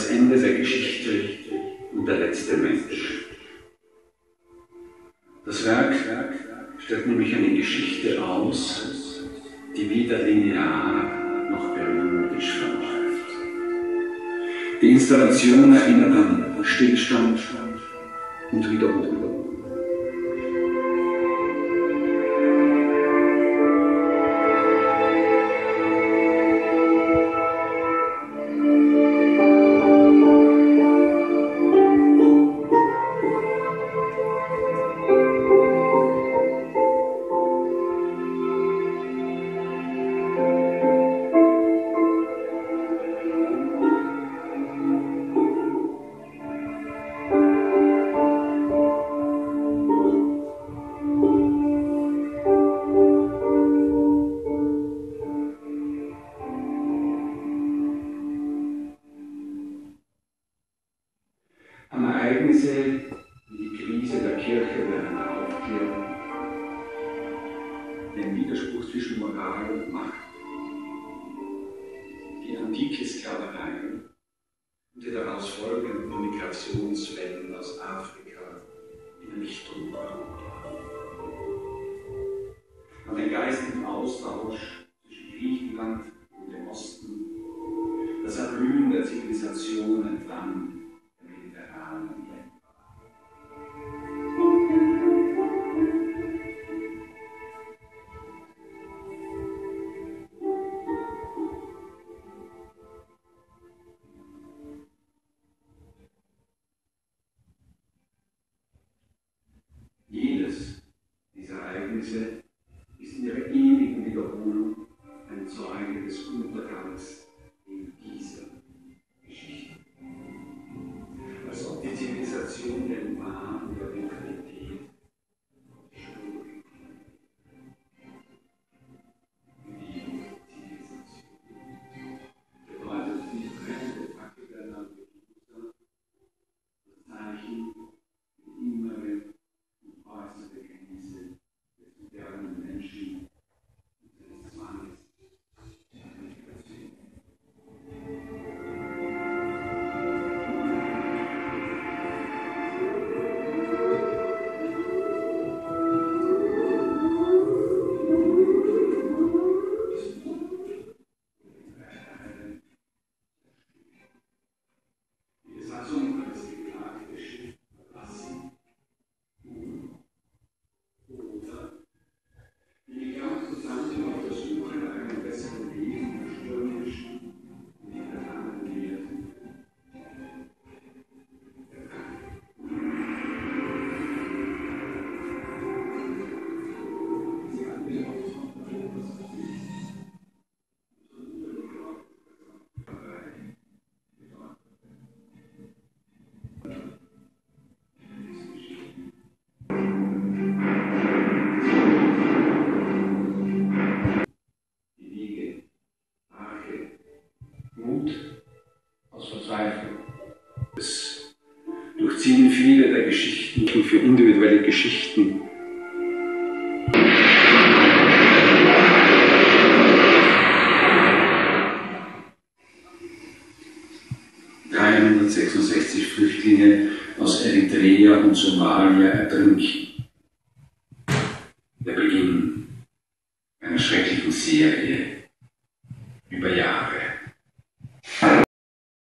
das Ende der Geschichte und der letzte Mensch. Das Werk stellt nämlich eine Geschichte aus, die weder linear noch periodisch verläuft. Die Installation erinnert an Stillstand und Wiederholung. An Ereignisse wie die Krise der Kirche während der den Widerspruch zwischen Moral und Macht, die antike Sklaverei und die daraus folgenden Migrationswellen aus Afrika in Richtung Europa. Jedes dieser Ereignisse ist in ihrer ewigen Wiederholung ein Zeuge des Untergangs 穷人嘛，有点可怜 Verzweiflung. Es durchziehen viele der Geschichten und für individuelle Geschichten. ...366 Flüchtlinge aus Eritrea und Somalia ertrinken. Der Beginn einer schrecklichen Serie über Jahre.